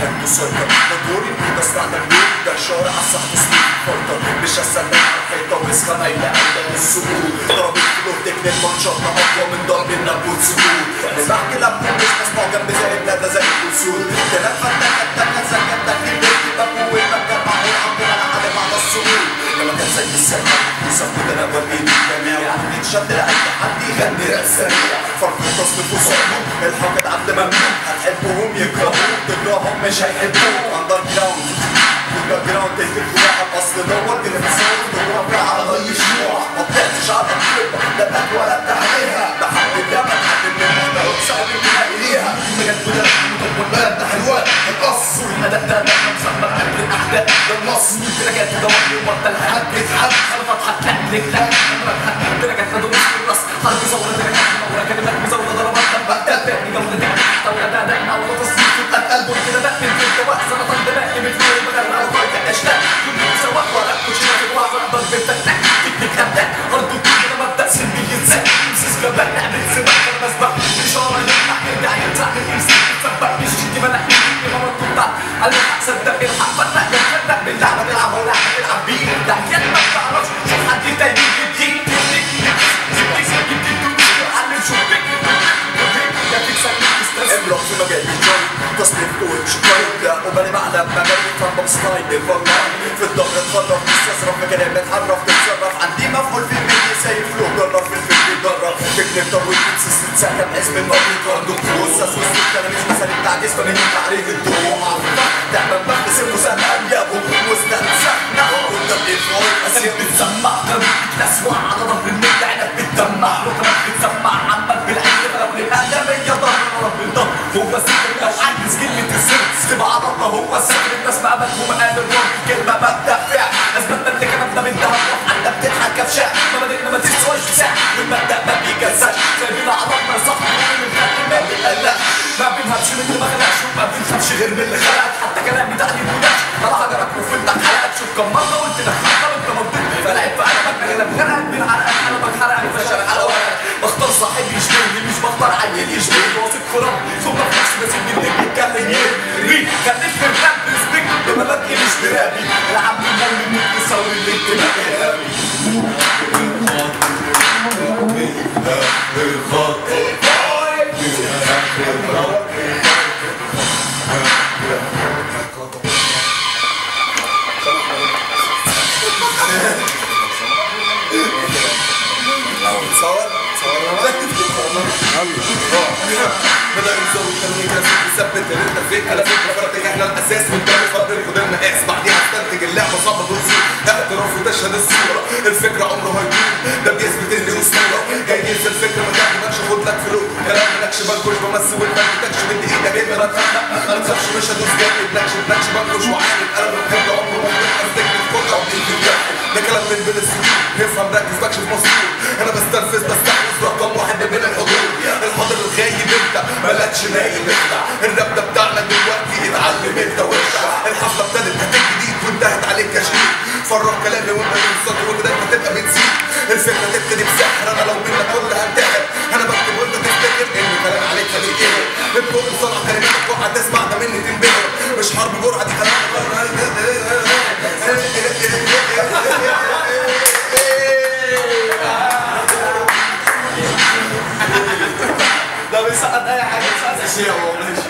حبه سيطر مدوري بستعمل نور ده شارع الصح تصنيف فرطة مش هستنى على الحيطة واسخن عيلة عيلة السكوت ضربت تكنيك منشطنا أقوى من ضرب سكوت اللي بحكي لابني مش مسموع جنب زي الندى زي الأسود كلام فتاك التانية زكتك البيت بقوي مكان معقول عندنا لحد بعد السهول لما كان زي السنة يصفوا أنا والبيت الجميع. يتشد لأي حد يغني راب سريع فرق التصنيف وصعبه الحقد عبد ممنوع هتحبهم يكرهوك؟ تكرههم مش هيحبوك. اندر جراوند جراوند تكتب واحد اصل دوت اللي في الصوت جغرافيا على ضي شموع ما طلعتش على الطب لا اتولدت عليها بحب اللعبة بحب المحتوى وسعد انتماء اليها بجد وده والبلد ده حلوان القص والمدى ده ده مسمى قلب الاحداث ده النص درجات دوامي وبطل حد يتحب أنا فتحة تأكلك لا أنا فتحة درجات تدوس في الراس حرب زورة تصنيف قوي مش كويس لا وبالي معلم مجال فان ستايل الفرمان في الظهر اتخرف تستظرف في كلام اتحرف تتصرف عندي مفعول في الميديا سايب فلو جرب في الفيلم يجرب تكتب طويل تمسس تتسكب حزب الماضي كاردو وسس وسط الكلام مش مثالي بتاع جسم من تعريف الدموع تعمل بخس المسمى انيابه واستنسخنا قدام الفوق اسير بتسمع ظهر النت عينك بتدمع ركبك بتسمع عمك بالعين لو للادمية ضهر رب الضهر هو سر لو عجز كلمة السر على الله هو سر الناس ما قابلت وما قابل رب الكلمة مبدأ فعل اثبتنا ان كلامنا من دهب وحتى بتضحك في شعر مبادئنا ما تسواش ساعة والمبدأ ما بيجزاش سايبين عضلنا صح من الخلق ما بيقلقش ما بنهبش من اللي ما خلقش وما بنخافش غير من اللي خلقك حتى كلامي ده عليه بولاش طلع حجرك وفلتك حلقك شوف كم مرة قلت لك. صاحب يشبهني مش بختار عيل يشبهني واثق في ربي ثم في نفسي بسيب اللي بيتكلم يرمي خليك في الراب ريسبكت بمبادئي مش برابي العب من من يساوي الانتماء ارهابي صور صور بدأ يزور فيك يثبت اللي انت فيك على فكره فرقك إحنا الاساس تاني فضل خدنا قاس بعديها استنتج اللعبه صعبه بتصير اعتراف وتشهد الصورة الفكرة عمره هيدوم ده بيثبت اني اسطوره جاي ينزل الفكرة ما تعجبكش خد لك فلوس كلام مالكش بنكش بمثل والبنك تكش إيدك انت ما تخاف ما تخافش مش هدوس جامد نكش بنكش بنكش وعامل أنا بحب عمره ما قصدك بتفكر وبتنجح ده كلام من بين السنين افهم ركز بكشف مصدور نايم انت الراب ده بتاعنا دلوقتي اتعلم انت وانت. الحفلة ابتدت هتك جديد وانتهت عليك يا شريك فرغ كلامي وانت بالسطر وانت دايما تبقى بتزيد الفكرة تبتدي بسحر. أنا لو منك كنت هنتحر. أنا بكتب وانت تفتكر إن كلام عليك هتتقهر بتقول بسرعة shit on this